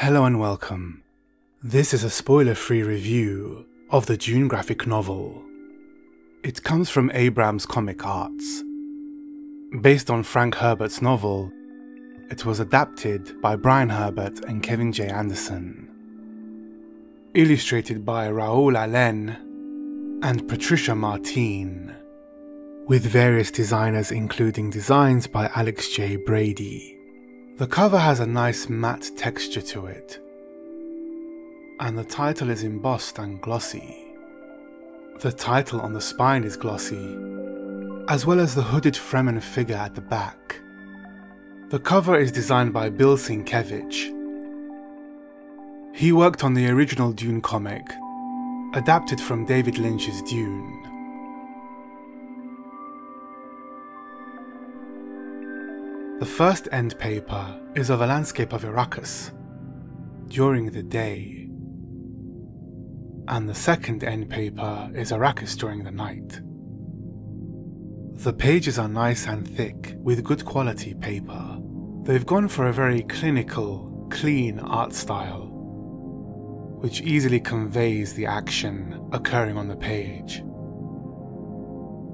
Hello and welcome. This is a spoiler free review of the Dune graphic novel. It comes from Abrams Comic Arts. Based on Frank Herbert's novel, it was adapted by Brian Herbert and Kevin J. Anderson. Illustrated by Raúl Allen and Patricia Martin, with various designers including designs by Alex J. Brady. The cover has a nice matte texture to it, and the title is embossed and glossy. The title on the spine is glossy, as well as the hooded Fremen figure at the back. The cover is designed by Bill Sienkiewicz. He worked on the original Dune comic, adapted from David Lynch's Dune. The first end paper is of a landscape of Arrakis during the day, and the second end paper is Arrakis during the night. The pages are nice and thick with good quality paper. They've gone for a very clinical, clean art style, which easily conveys the action occurring on the page.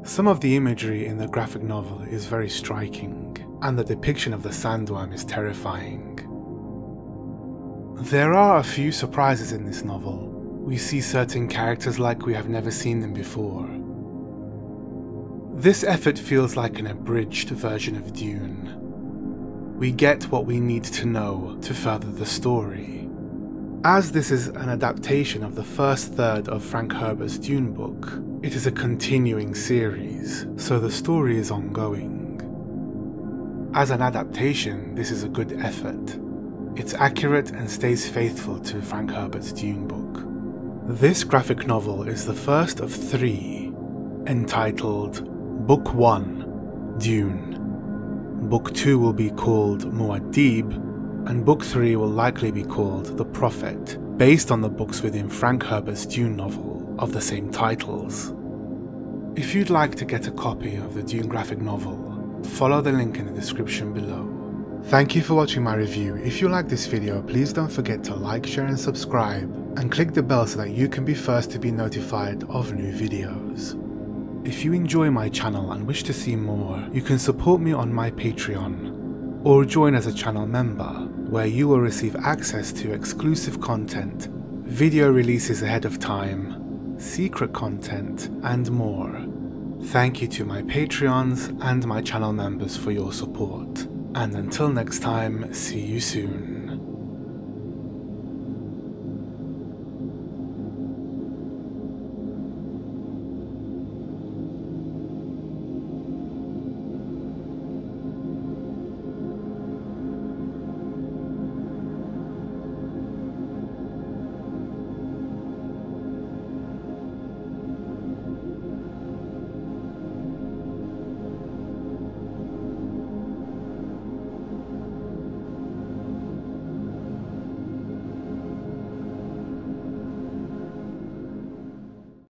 Some of the imagery in the graphic novel is very striking, and the depiction of the sandworm is terrifying. There are a few surprises in this novel. We see certain characters like we have never seen them before. This effort feels like an abridged version of Dune. We get what we need to know to further the story. As this is an adaptation of the first third of Frank Herbert's Dune book, it is a continuing series, so the story is ongoing. As an adaptation, this is a good effort. It's accurate and stays faithful to Frank Herbert's Dune book. This graphic novel is the first of three, entitled Book 1 Dune. Book 2 will be called Muad'Dib, and Book 3 will likely be called The Prophet, based on the books within Frank Herbert's Dune novel of the same titles. If you'd like to get a copy of the Dune graphic novel, follow the link in the description below. Thank you for watching my review. If you like this video, please don't forget to like, share and subscribe, and click the bell so that you can be first to be notified of new videos. If you enjoy my channel and wish to see more, you can support me on my Patreon, or join as a channel member, where you will receive access to exclusive content, video releases ahead of time, secret content, and more. Thank you to my Patreons and my channel members for your support. And until next time, see you soon.